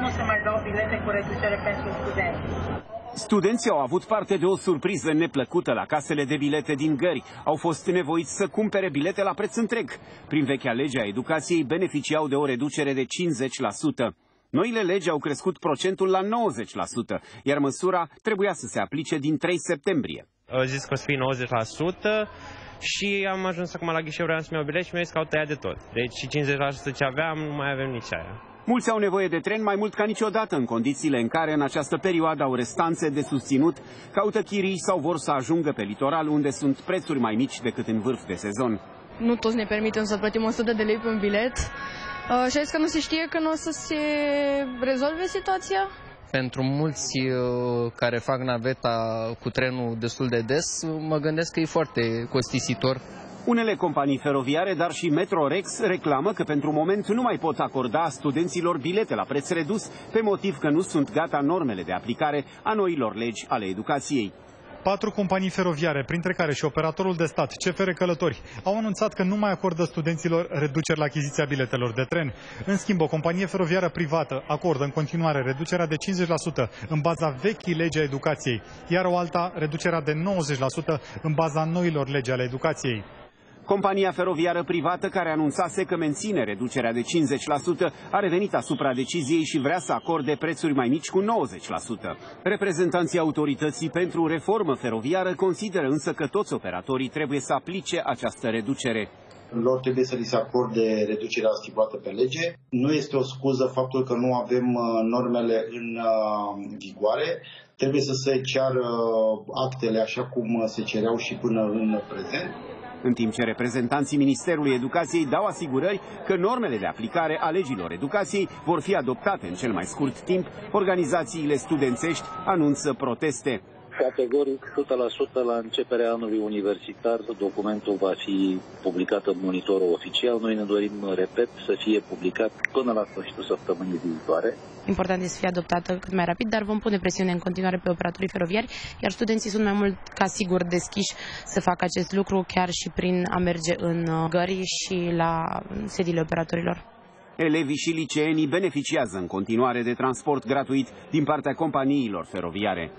Nu se mai dau bilete cu reducere pentru studenți. Studenții au avut parte de o surpriză neplăcută la casele de bilete din gări. Au fost nevoiți să cumpere bilete la preț întreg. Prin vechea lege a educației beneficiau de o reducere de 50%. Noile legi au crescut procentul la 90%, iar măsura trebuia să se aplice din 3 septembrie. Au zis că o să fie 90% și am ajuns acum la ghișeu, vreau să-mi iau bilet și mi-au zis că au tăiat de tot. Deci 50% ce aveam, nu mai avem nici aia. Mulți au nevoie de tren mai mult ca niciodată în condițiile în care în această perioadă au restanțe de susținut, caută chirii sau vor să ajungă pe litoral unde sunt prețuri mai mici decât în vârf de sezon. Nu toți ne permitem să plătim 100 de lei pe un bilet uh, și că nu se știe că nu o să se rezolve situația. Pentru mulți uh, care fac naveta cu trenul destul de des, mă gândesc că e foarte costisitor unele companii feroviare, dar și Metrorex, reclamă că pentru moment nu mai pot acorda studenților bilete la preț redus, pe motiv că nu sunt gata normele de aplicare a noilor legi ale educației. Patru companii feroviare, printre care și operatorul de stat, CFR Călători, au anunțat că nu mai acordă studenților reduceri la achiziția biletelor de tren. În schimb, o companie feroviară privată acordă în continuare reducerea de 50% în baza vechii legi a educației, iar o alta reducerea de 90% în baza noilor legi ale educației. Compania feroviară privată care anunțase că menține reducerea de 50% a revenit asupra deciziei și vrea să acorde prețuri mai mici cu 90%. Reprezentanții autorității pentru reformă feroviară consideră însă că toți operatorii trebuie să aplice această reducere lor trebuie să li se acorde reducerea stipulată pe lege. Nu este o scuză faptul că nu avem uh, normele în uh, vigoare. Trebuie să se ceară actele așa cum se cereau și până în prezent în timp ce reprezentanții Ministerului Educației dau asigurări că normele de aplicare a legilor educației vor fi adoptate în cel mai scurt timp, organizațiile studențești anunță proteste. Categoric, 100% la începerea anului universitar, documentul va fi publicat în monitorul oficial. Noi ne dorim, repet, să fie publicat până la sfârșitul săptămânii viitoare. Important este să fie adoptată cât mai rapid, dar vom pune presiune în continuare pe operatorii feroviari, iar studenții sunt mai mult ca sigur deschiși să facă acest lucru, chiar și prin a merge în uh, gări și la sediile operatorilor. Elevii și liceenii beneficiază în continuare de transport gratuit din partea companiilor feroviare.